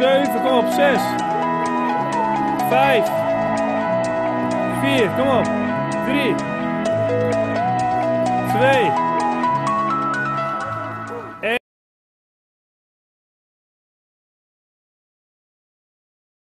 7, kom op. 6. 5. 4, kom op. 3. 2.